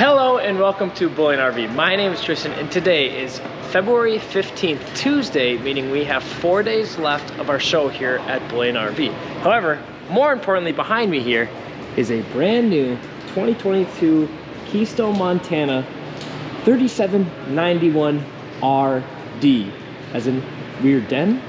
Hello and welcome to Bullyan RV. My name is Tristan and today is February 15th, Tuesday, meaning we have four days left of our show here at Bullyan RV. However, more importantly behind me here is a brand new 2022 Keystone Montana 3791 RD, as in rear den.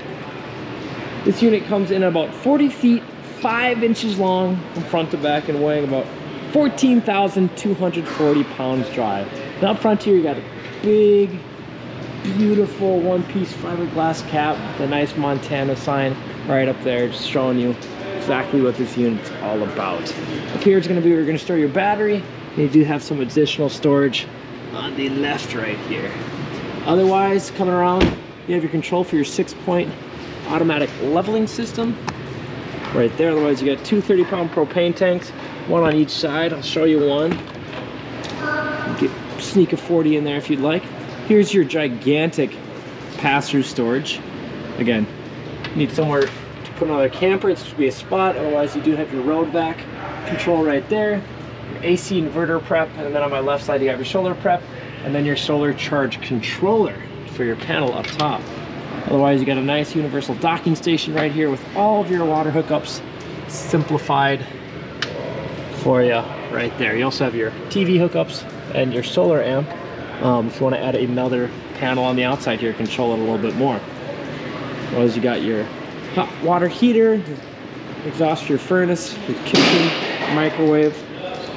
This unit comes in about 40 feet, 5 inches long from front to back and weighing about 14,240 pounds dry. And up front here you got a big, beautiful one-piece fiberglass cap, the nice Montana sign right up there, just showing you exactly what this unit's all about. Up here is gonna be where you're gonna store your battery. You do have some additional storage on the left right here. Otherwise, coming around, you have your control for your six-point automatic leveling system right there. Otherwise, you got two 30-pound propane tanks, one on each side. I'll show you one. Get, sneak a 40 in there if you'd like. Here's your gigantic pass-through storage. Again, need somewhere to put another camper. It's to be a spot. Otherwise, you do have your road vac control right there. Your AC inverter prep, and then on my left side, you have your solar prep, and then your solar charge controller for your panel up top. Otherwise, you got a nice universal docking station right here with all of your water hookups simplified for you right there. You also have your TV hookups and your solar amp. Um, if you want to add another panel on the outside here, control it a little bit more. Otherwise, you got your hot water heater, exhaust your furnace, your kitchen, microwave.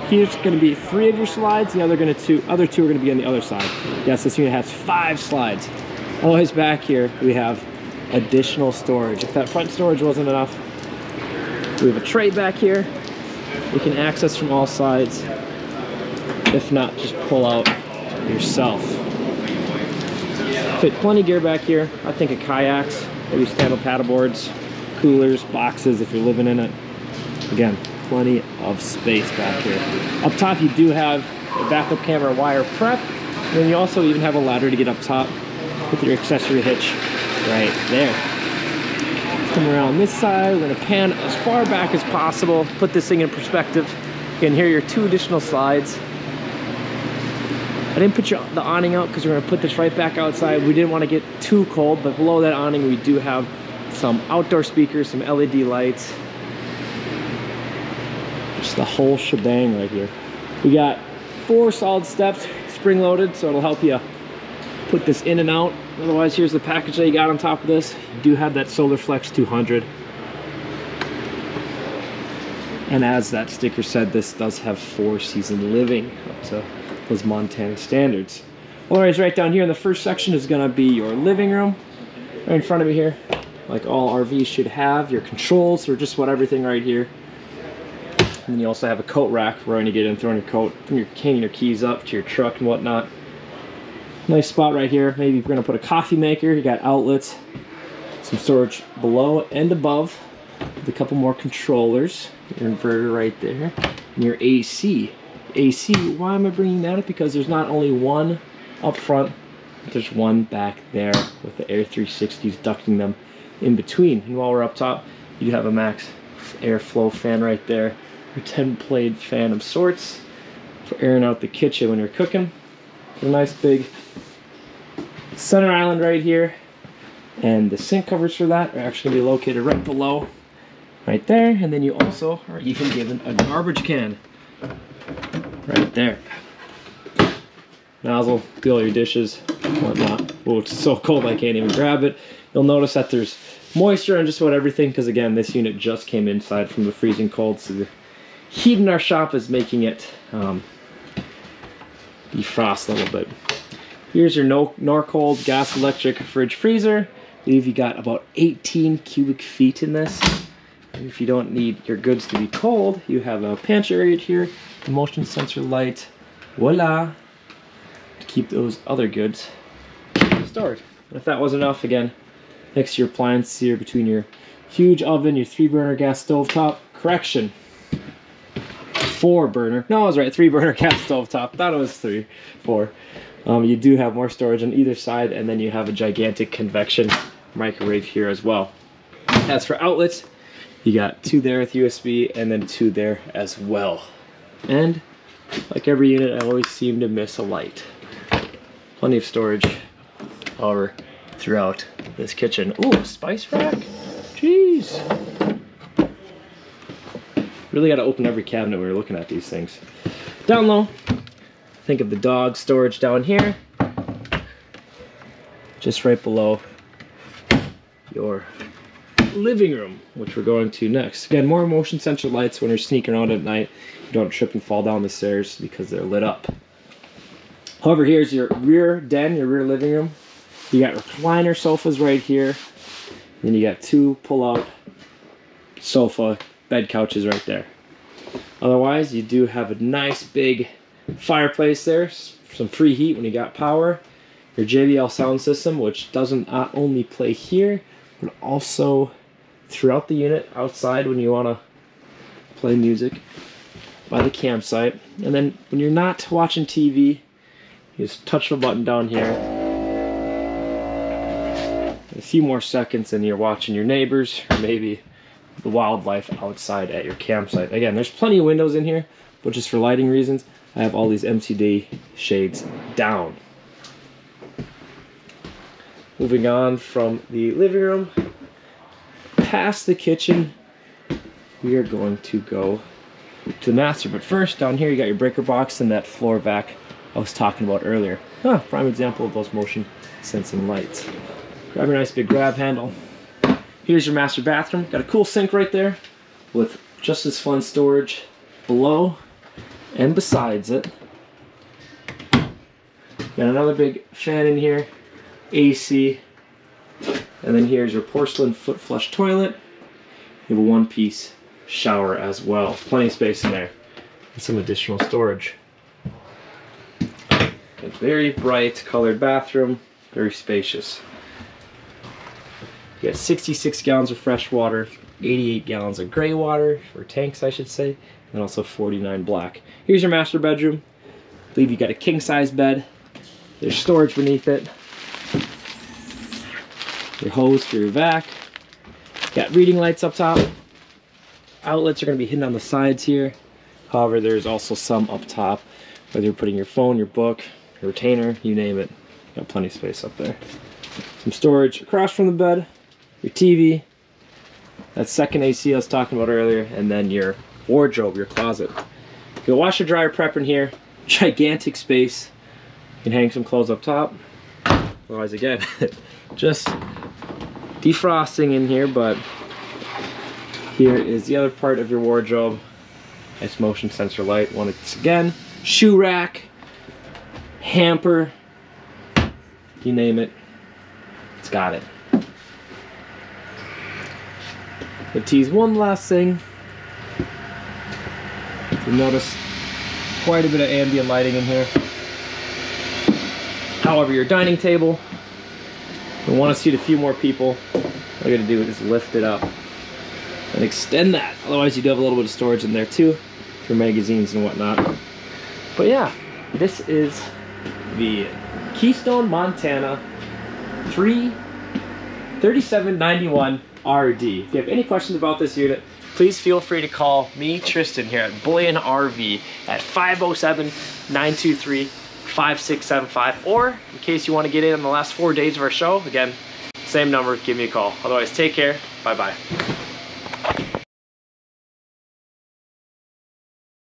Here's going to be three of your slides. The other going to two, other two are going to be on the other side. Yes, this unit has five slides. Always back here, we have additional storage. If that front storage wasn't enough, we have a tray back here. We can access from all sides. If not, just pull out yourself. Fit plenty gear back here. I think of kayaks, maybe stand-up paddleboards, coolers, boxes if you're living in it. Again, plenty of space back here. Up top, you do have a backup camera wire prep. And then you also even have a ladder to get up top with your accessory hitch right there. Come around this side, we're gonna pan as far back as possible, put this thing in perspective. Again, here are your two additional slides. I didn't put your, the awning out because we're gonna put this right back outside. We didn't wanna get too cold, but below that awning, we do have some outdoor speakers, some LED lights. Just the whole shebang right here. We got four solid steps, spring loaded, so it'll help you put this in and out. Otherwise, here's the package that you got on top of this. You do have that Solar Flex 200. And as that sticker said, this does have four season living up to those Montana standards. Otherwise, right down here in the first section is gonna be your living room. Right in front of me here, like all RVs should have, your controls or just what everything right here. And then you also have a coat rack where when you get in, throwing your coat, from your hanging your keys up to your truck and whatnot. Nice spot right here. Maybe we're gonna put a coffee maker. You got outlets, some storage below and above, with a couple more controllers. Your inverter right there, and your AC. AC, why am I bringing that up? Because there's not only one up front, there's one back there with the Air 360s ducting them in between. And while we're up top, you have a max airflow fan right there. Your 10 blade fan of sorts for airing out the kitchen when you're cooking. A nice big center island right here. And the sink covers for that are actually gonna be located right below, right there. And then you also are even given a garbage can right there. Nozzle, do all your dishes, whatnot. Oh, it's so cold I can't even grab it. You'll notice that there's moisture on just about everything because again, this unit just came inside from the freezing cold. So the heat in our shop is making it um, defrost a little bit. Here's your no Norcold gas electric fridge freezer. I believe you got about 18 cubic feet in this. And if you don't need your goods to be cold, you have a pantry area here, a motion sensor light, voila, to keep those other goods stored. And if that wasn't enough, again, next to your appliance here between your huge oven, your three burner gas stove top, correction, four burner, no I was right, three burner gas stove top, thought it was three, four. Um, you do have more storage on either side and then you have a gigantic convection microwave here as well. As for outlets, you got two there with USB and then two there as well. And Like every unit, I always seem to miss a light. Plenty of storage, however, throughout this kitchen. Ooh, spice rack? Jeez. Really got to open every cabinet when we're looking at these things. Down low, think of the dog storage down here. Just right below your living room, which we're going to next. Again, more motion sensor lights when you're sneaking out at night. You don't trip and fall down the stairs because they're lit up. However, here's your rear den, your rear living room. You got recliner sofas right here. Then you got two pull-out sofa bed couches right there. Otherwise, you do have a nice big fireplace there, some free heat when you got power. Your JBL sound system, which doesn't only play here, but also throughout the unit outside when you want to play music by the campsite. And then when you're not watching TV, you just touch the button down here. A few more seconds and you're watching your neighbors or maybe the wildlife outside at your campsite. Again, there's plenty of windows in here, but just for lighting reasons, I have all these MCD shades down. Moving on from the living room, past the kitchen, we are going to go to the master. But first, down here, you got your breaker box and that floor back I was talking about earlier. Ah, prime example of those motion sensing lights. Grab your nice big grab handle. Here's your master bathroom. Got a cool sink right there with just as fun storage below and besides it. Got another big fan in here, AC, and then here's your porcelain foot flush toilet. You have a one-piece shower as well. Plenty of space in there. And some additional storage. A very bright colored bathroom, very spacious. You got 66 gallons of fresh water, 88 gallons of gray water, or tanks I should say, and also 49 black. Here's your master bedroom. I believe you got a king size bed. There's storage beneath it. Your hose for your vac. Got reading lights up top. Outlets are going to be hidden on the sides here. However, there's also some up top, whether you're putting your phone, your book, your retainer, you name it. Got plenty of space up there. Some storage across from the bed, your TV, that second AC I was talking about earlier, and then your wardrobe, your closet. Your washer dryer prep in here, gigantic space. You can hang some clothes up top. Otherwise, again, just defrosting in here, but here is the other part of your wardrobe. Nice motion sensor light once again. Shoe rack, hamper, you name it, it's got it. But tease one last thing. You notice quite a bit of ambient lighting in here. However, your dining table, we want to seat a few more people. All you gotta do is lift it up and extend that. Otherwise, you do have a little bit of storage in there too for magazines and whatnot. But yeah, this is the Keystone Montana 3 3791 RD. If you have any questions about this unit, please feel free to call me, Tristan, here at Bullyan RV at 507-923-5675. Or in case you want to get in on the last four days of our show, again, same number, give me a call. Otherwise, take care. Bye-bye.